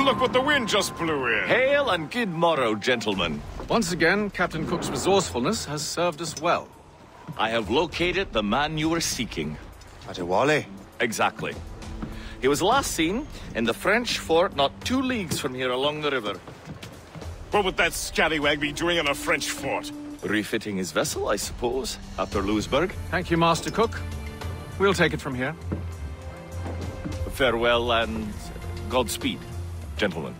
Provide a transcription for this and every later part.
Look what the wind just blew in. Hail and good morrow, gentlemen. Once again, Captain Cook's resourcefulness has served us well. I have located the man you were seeking. Adewale? Exactly. He was last seen in the French fort not two leagues from here along the river. What would that scallywag be doing in a French fort? Refitting his vessel, I suppose, after Louisbourg. Thank you, Master Cook. We'll take it from here. Farewell and Godspeed, gentlemen.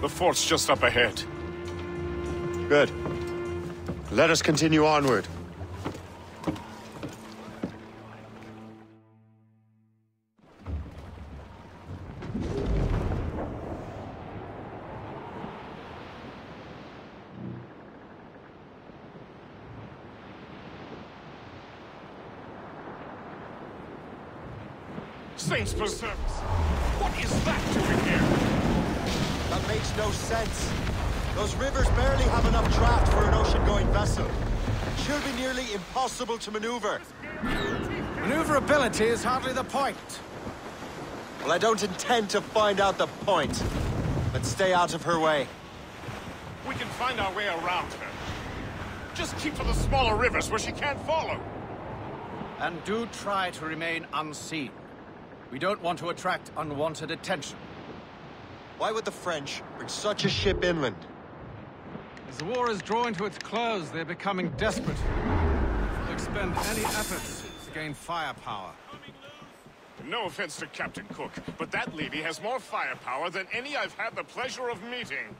The fort's just up ahead. Good. Let us continue onward. Saints preserve us! What is that doing here? That makes no sense. Those rivers barely have enough draft for an ocean-going vessel. It should be nearly impossible to maneuver. Maneuverability is hardly the point. Well, I don't intend to find out the point. Let's stay out of her way. We can find our way around her. Just keep to the smaller rivers where she can't follow. And do try to remain unseen. We don't want to attract unwanted attention. Why would the French bring such a ship inland? As the war is drawing to its close, they're becoming desperate. They'll expend any efforts to gain firepower. No offense to Captain Cook, but that lady has more firepower than any I've had the pleasure of meeting.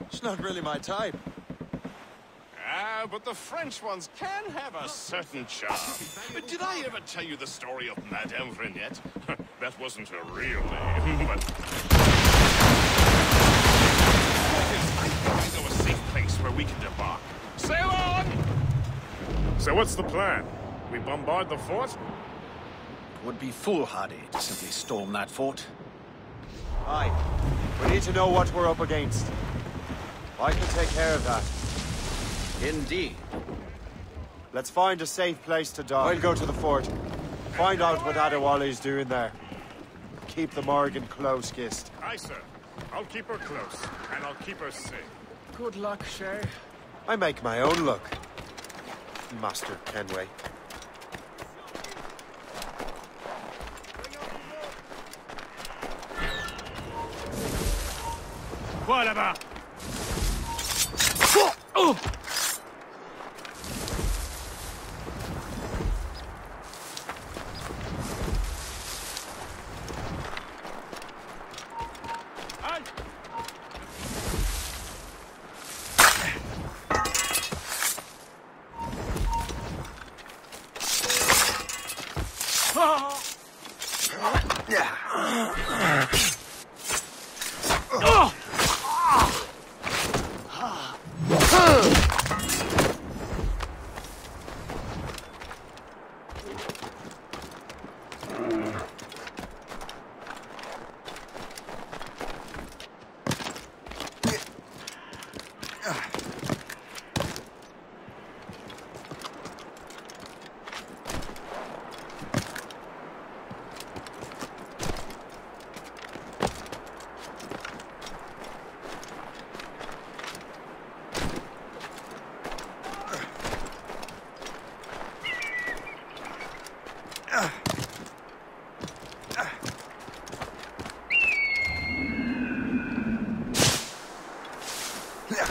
It's not really my type. Ah, but the French ones can have a certain charm. But did I ever tell you the story of Madame Vrenette? that wasn't her real name, but... I think I know a safe place where we can debark. Sail on! So what's the plan? We bombard the fort? Would be foolhardy to simply storm that fort. Aye. We need to know what we're up against. I can take care of that. Indeed. Let's find a safe place to dock. I'll go to the fort. Find out what Adewale's doing there. Keep the Morrigan close, Gist. Aye, sir. I'll keep her close, and I'll keep her safe. Good luck, Shay. I make my own luck. Master Kenway. Yeah. Quoi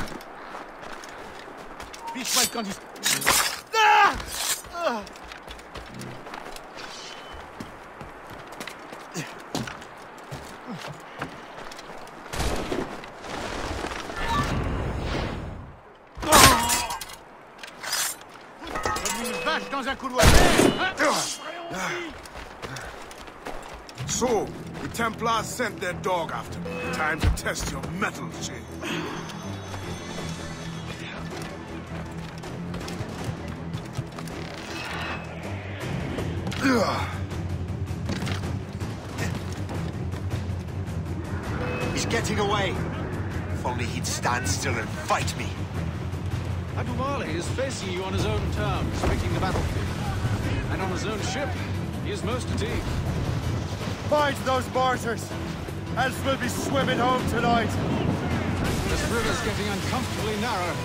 là-bas dans un couloir. So, the Templars sent their dog after me. Time to test your mettle, Shay. Getting away. If only he'd stand still and fight me. Adewale is facing you on his own terms, picking the battlefield. And on his own ship, He is most deep. Find those mortars, else we'll be swimming home tonight. This river's getting uncomfortably narrow.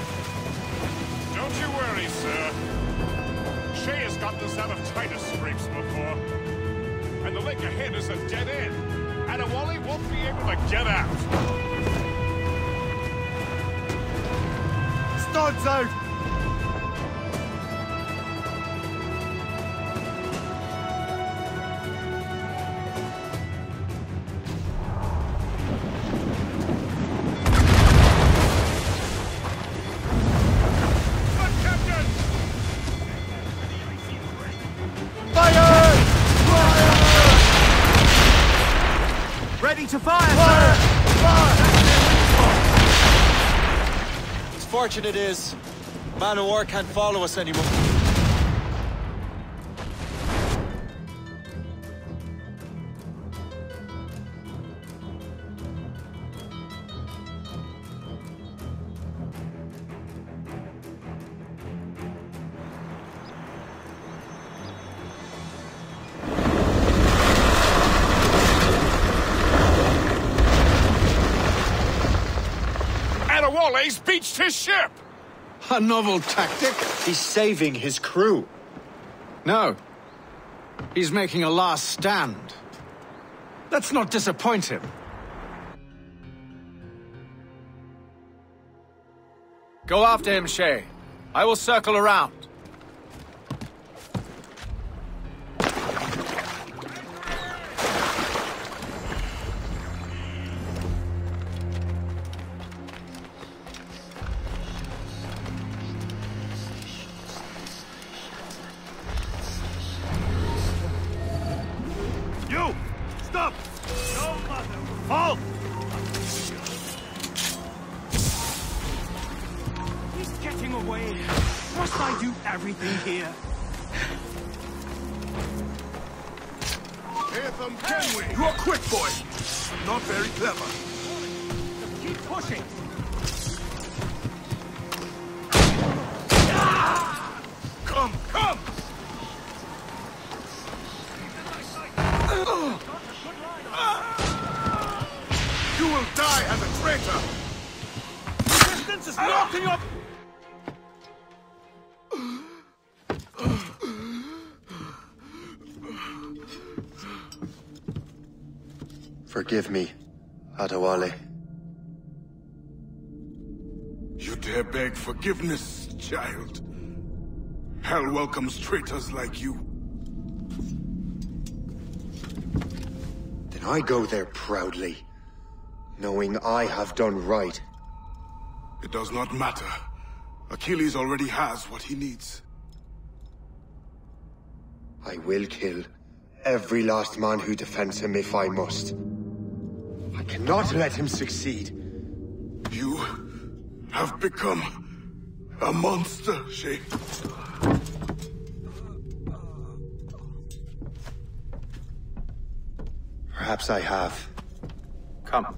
Don't you worry, sir. Shay has gotten us out of tighter scrapes before. And the lake ahead is a dead end. Adewale won't be able to get out. Studs out! Ready to fire, Fire! Fire! Fortunate is, Man of War can't follow us anymore. Adewale's beached his ship! A novel tactic? He's saving his crew. No. He's making a last stand. Let's not disappoint him. Go after him, Shay. I will circle around. Must I do everything here? Haytham Kenway! You're quick boy! Not very clever. Keep pushing. Come, come! You will die as a traitor! Resistance is knocking up. Forgive me, Adewale. You dare beg forgiveness, child? Hell welcomes traitors like you. Then I go there proudly, knowing I have done right. It does not matter. Achilles already has what he needs. I will kill every last man who defends him if I must. I cannot let him succeed. You have become a monster, Shay. Perhaps I have. Come.